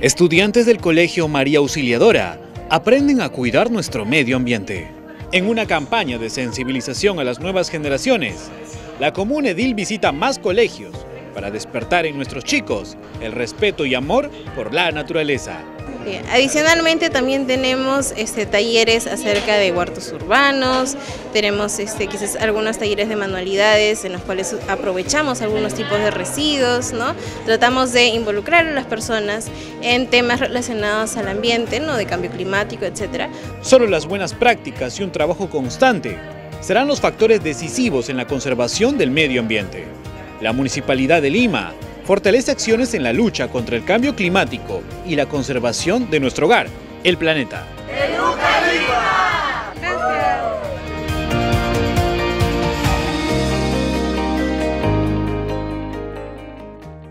Estudiantes del Colegio María Auxiliadora aprenden a cuidar nuestro medio ambiente. En una campaña de sensibilización a las nuevas generaciones, la Comuna Edil visita más colegios para despertar en nuestros chicos el respeto y amor por la naturaleza. Bien. Adicionalmente también tenemos este, talleres acerca de huertos urbanos, tenemos este, quizás algunos talleres de manualidades en los cuales aprovechamos algunos tipos de residuos, ¿no? tratamos de involucrar a las personas en temas relacionados al ambiente, ¿no? de cambio climático, etc. Solo las buenas prácticas y un trabajo constante serán los factores decisivos en la conservación del medio ambiente. La Municipalidad de Lima fortalece acciones en la lucha contra el cambio climático y la conservación de nuestro hogar, el planeta.